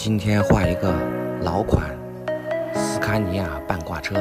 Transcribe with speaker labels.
Speaker 1: 今天画一个老款斯堪尼亚半挂车。